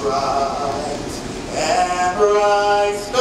cross and bright